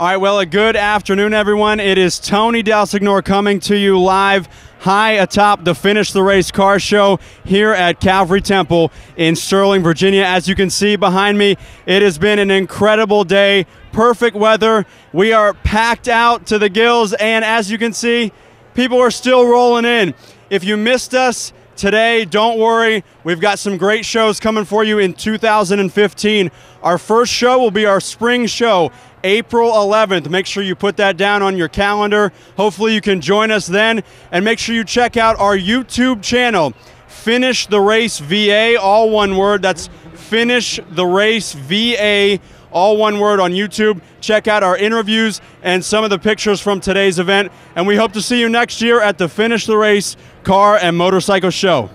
All right, well, a good afternoon, everyone. It is Tony DelSignore coming to you live high atop the Finish the Race car show here at Calvary Temple in Sterling, Virginia. As you can see behind me, it has been an incredible day. Perfect weather. We are packed out to the gills, and as you can see, people are still rolling in. If you missed us, Today, don't worry, we've got some great shows coming for you in 2015. Our first show will be our spring show, April 11th. Make sure you put that down on your calendar. Hopefully, you can join us then. And make sure you check out our YouTube channel, Finish the Race VA, all one word. That's Finish the Race VA all one word on YouTube. Check out our interviews and some of the pictures from today's event. And we hope to see you next year at the Finish the Race Car and Motorcycle Show.